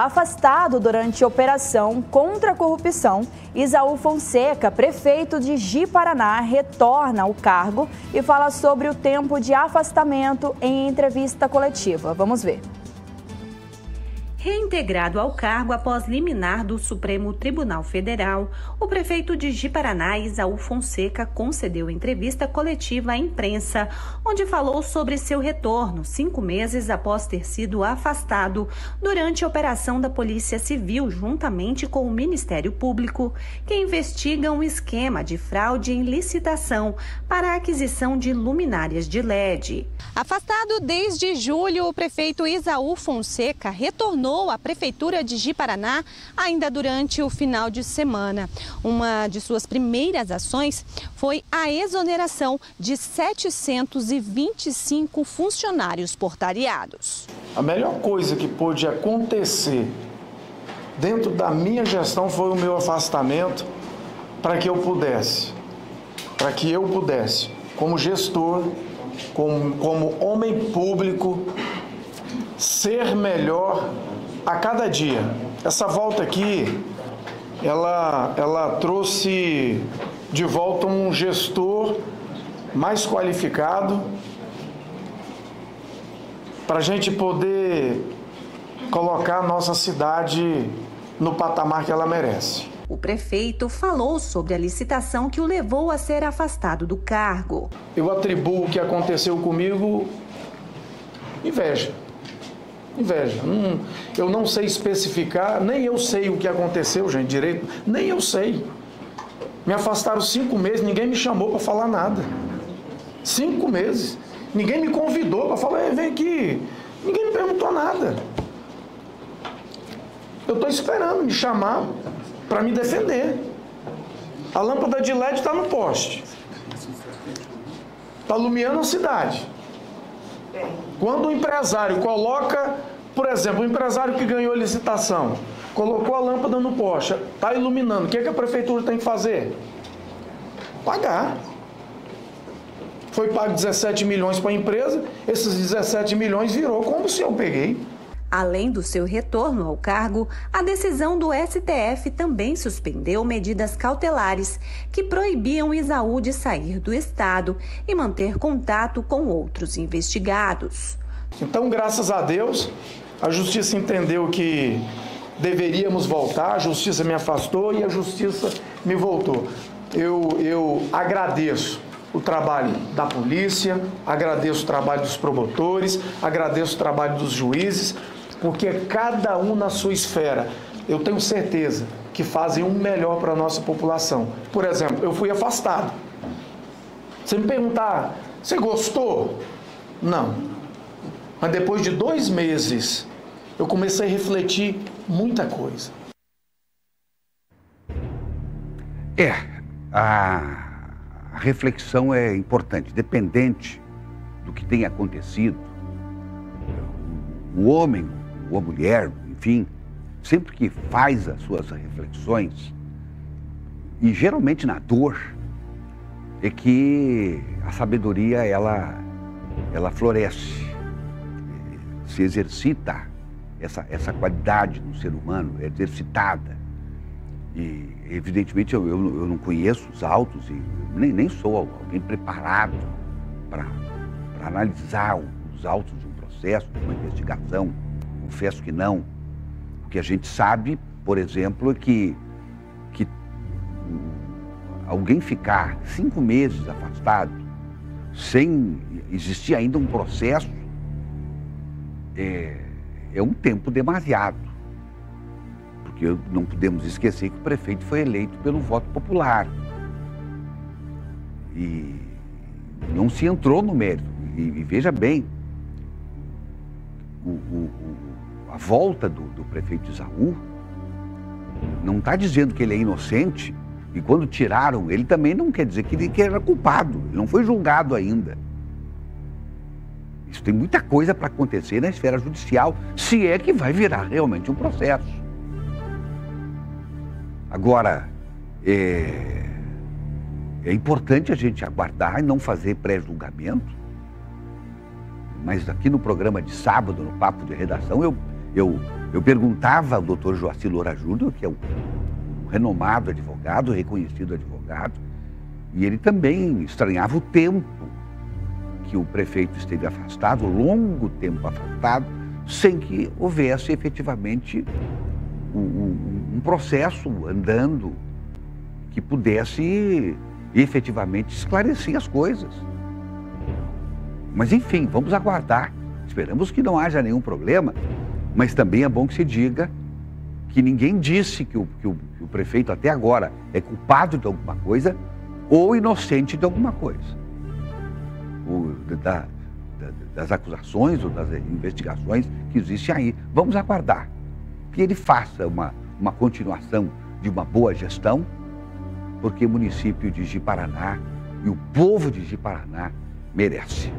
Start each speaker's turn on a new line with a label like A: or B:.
A: Afastado durante operação contra a corrupção, Isaú Fonseca, prefeito de Ji-Paraná, retorna ao cargo e fala sobre o tempo de afastamento em entrevista coletiva. Vamos ver.
B: Reintegrado ao cargo após liminar do Supremo Tribunal Federal, o prefeito de Ji-Paraná, Isaú Fonseca, concedeu entrevista coletiva à imprensa, onde falou sobre seu retorno, cinco meses após ter sido afastado durante a operação da Polícia Civil, juntamente com o Ministério Público, que investiga um esquema de fraude em licitação para a aquisição de luminárias de LED.
C: Afastado desde julho, o prefeito Isaú Fonseca retornou à Prefeitura de Ji-Paraná ainda durante o final de semana. Uma de suas primeiras ações foi a exoneração de 725 funcionários portariados.
D: A melhor coisa que pôde acontecer dentro da minha gestão foi o meu afastamento para que eu pudesse, para que eu pudesse, como gestor, como, como homem público, ser melhor a cada dia. Essa volta aqui, ela, ela trouxe de volta um gestor mais qualificado para a gente poder colocar a nossa cidade no patamar que ela merece.
B: O prefeito falou sobre a licitação que o levou a ser afastado do cargo.
D: Eu atribuo o que aconteceu comigo inveja inveja. Hum, eu não sei especificar, nem eu sei o que aconteceu, gente, direito, nem eu sei. Me afastaram cinco meses, ninguém me chamou para falar nada. Cinco meses. Ninguém me convidou para falar, vem aqui. Ninguém me perguntou nada. Eu estou esperando me chamar para me defender. A lâmpada de LED está no poste. Está iluminando a cidade. Quando o empresário coloca, por exemplo, o empresário que ganhou a licitação, colocou a lâmpada no poste, está iluminando, o que, é que a prefeitura tem que fazer? Pagar. Foi pago 17 milhões para a empresa, esses 17 milhões virou como se eu peguei.
B: Além do seu retorno ao cargo, a decisão do STF também suspendeu medidas cautelares que proibiam Isaú de sair do Estado e manter contato com outros investigados.
D: Então, graças a Deus, a Justiça entendeu que deveríamos voltar, a Justiça me afastou e a Justiça me voltou. Eu, eu agradeço o trabalho da polícia, agradeço o trabalho dos promotores, agradeço o trabalho dos juízes, porque cada um na sua esfera, eu tenho certeza que fazem um melhor para a nossa população. Por exemplo, eu fui afastado. Você me perguntar, você gostou? Não. Mas depois de dois meses, eu comecei a refletir muita coisa.
E: É, a, reflexão é importante, dependente do que tem acontecido. O homem, ou a mulher, enfim, sempre que faz as suas reflexões, e geralmente na dor, é que a sabedoria ela, ela floresce, se exercita essa, essa qualidade no ser humano, é exercitada. E evidentemente eu, eu, eu não conheço os autos e nem, nem sou alguém preparado para analisar os autos de um processo, de uma investigação confesso que não. O que a gente sabe, por exemplo, é que, que alguém ficar cinco meses afastado, sem existir ainda um processo, é, é um tempo demasiado. Porque não podemos esquecer que o prefeito foi eleito pelo voto popular. E não se entrou no mérito. E, e veja bem, o, o, a volta do, do prefeito Isaú não está dizendo que ele é inocente. E quando tiraram ele, também não quer dizer que ele que era culpado. Ele não foi julgado ainda. Isso tem muita coisa para acontecer na esfera judicial, se é que vai virar realmente um processo. Agora, é, é importante a gente aguardar e não fazer pré-julgamento. Mas aqui no programa de sábado, no Papo de Redação, eu eu Eu perguntava ao doutor Joacir Loura Júnior, que é um, um renomado advogado, reconhecido advogado, e ele também estranhava o tempo que o prefeito esteve afastado, longo tempo afastado, sem que houvesse efetivamente um, um processo andando que pudesse efetivamente esclarecer as coisas. Mas enfim, vamos aguardar. Esperamos que não haja nenhum problema, mas também é bom que se diga que ninguém disse que o, que o, que o prefeito até agora é culpado de alguma coisa ou inocente de alguma coisa. O, da, da, das acusações ou das investigações que existem aí. Vamos aguardar que ele faça uma, uma continuação de uma boa gestão, porque o município de Jiparaná e o povo de Jiparaná merece.